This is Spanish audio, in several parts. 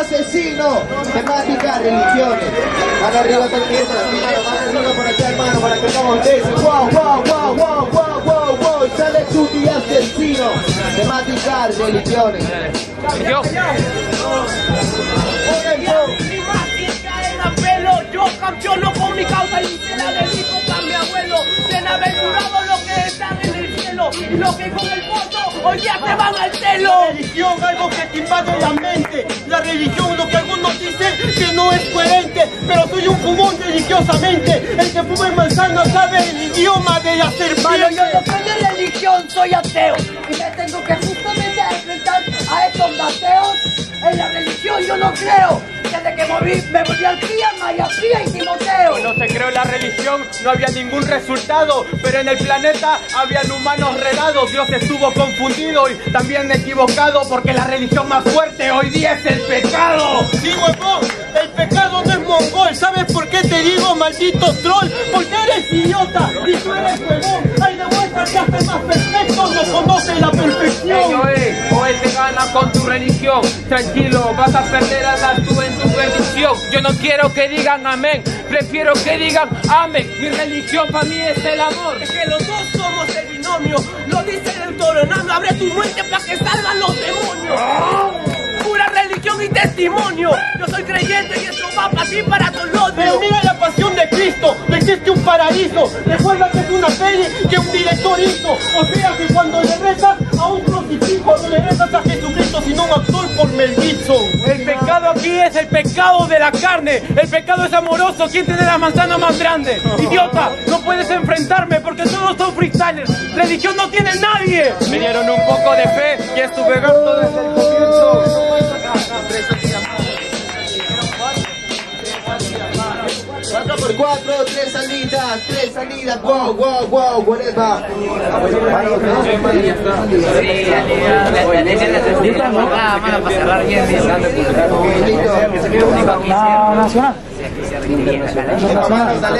asesino. Temática, religiones. Mano arriba el tiempo, mano, arriba por acá, hermano, para que hagamos de ese. Wow, wow, wow, wow, wow, wow, wow. Sale Chuti asesino. Temática, religiones. Yo campeono con mi causa y lo que con el voto hoy ya se van al cielo. La religión, algo que te invade la mente. La religión, lo que algunos dicen que no es coherente. Pero soy un fumón religiosamente. El que fuma en manzana sabe el idioma de la Mano, yo serpiente. no soy de religión, soy ateo. Y me tengo que justamente enfrentar a estos ateos. En la religión yo no creo. Desde que morí, me volví al Pía, María Pía y Timoteo. Cuando se creó la religión no había ningún resultado, pero en el planeta habían humanos regados. Dios estuvo confundido y también equivocado porque la religión más fuerte hoy día es el pecado. Sí, huevón, el pecado no es mongol. ¿Sabes por qué te digo maldito troll? Porque eres idiota y tú eres huevón. Hay de vuelta que hace más perfecto, no conoce la perfección. Con tu religión. Tranquilo, vas a perder a la tú en tu perdición. Yo no quiero que digan amén, prefiero que digan amén. Mi religión para mí es el amor. Es que los dos somos el binomio. Lo dice el Deuteronomio. Abre tu mente para que salgan los demonios. Pura religión y testimonio. Yo soy creyente y esto va para ti, para todos los Pero mira la pasión de Cristo, no existe un paraíso. Recuerda que es una peli que un director hizo. O sea que cuando le rezas a un crucifijo, no le rezas a Jesucristo, sino un actor por Mel Gibson. El pecado aquí es el pecado de la carne. El pecado es amoroso. ¿Quién tiene la manzana más grande? Idiota, no puedes enfrentarme porque todos son freestylers. Religión no tiene nadie. Me dieron un poco de fe y estuve harto desde el comienzo. 4 por 4, 3 salidas, 3 salidas, wow, wow, wow, whatever.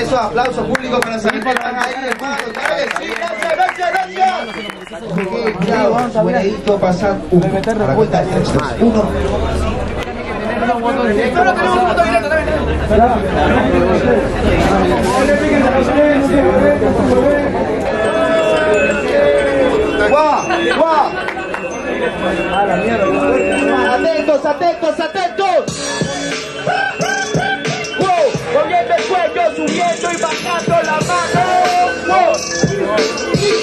Esos aplausos públicos para saber están ahí. Atentos, atentos, atentos. ¡Wow! El cuello, subiendo y bajando la mano.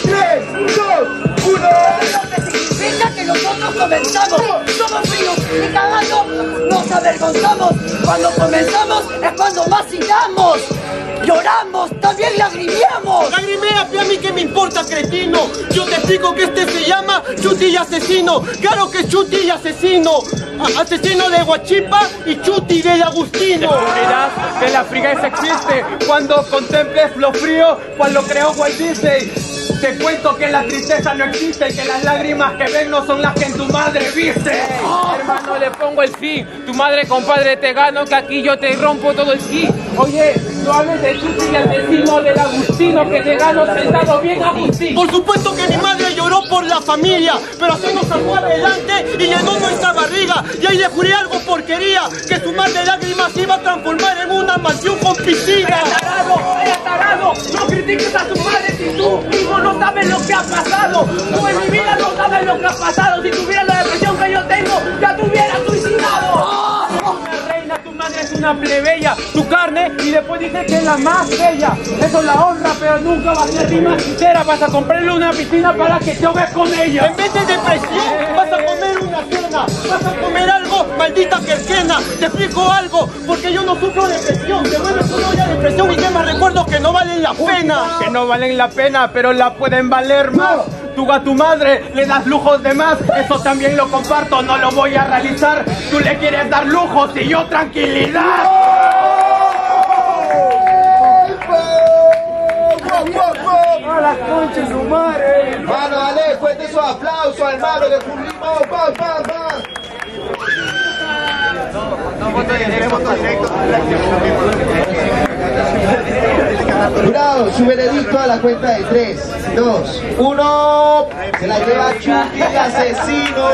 Tres, dos, uno. que nosotros. Y cagando nos avergonzamos. Cuando comenzamos es cuando vacilamos. Lloramos, también lagrimeamos. Lagrimea, a mí que me importa, cretino. Yo te explico que este se llama Chuti y Asesino. Claro que es Chuti y Asesino. A- asesino de Guachipa y Chuti del Agustino. Descubrirás que la frigueza existe cuando contemples lo frío, cuando creó Walt Disney. Te cuento que la tristeza no existe y que las lágrimas que ven no son las que en tu madre viste. Hermano, le pongo el fin. Tu madre, compadre, te gano que aquí yo te rompo todo el ki. Oye, no hables de Chuti y asesino del Agustino que te gano sentado bien Agustín. Por supuesto que mi madre lloró por la familia, pero así nos sacó adelante y llenó nuestra barriga. Y ahí le juré algo porquería, que su mar de lágrimas se iba a transformar en una mansión con piscina. tarado. No critiques a tu pasado. Tú en mi vida no sabes lo que ha pasado. Si tuvieras la depresión que yo tengo, ya te hubieras suicidado. Una reina, tu madre es una plebeya, tu carne y después dice que es la más bella. Eso la honra, pero nunca va a ser rima sincera. Vas a comprarle una piscina para que te ahogues con ella. En vez de depresión, vas a vas a comer algo, maldita querquena. Te explico algo, porque yo no sufro depresión. Te vuelves una olla de depresión y te más recuerdos que no valen la pena. Que no valen la pena, pero la pueden valer más. Tú a tu madre le das lujos de más, eso también lo comparto, no lo voy a realizar. Tú le quieres dar lujos y yo tranquilidad. Mano, dale, fuerte arriba el su veredicto a la cuenta de 3, 2, 1. Se la lleva Chucky, asesino.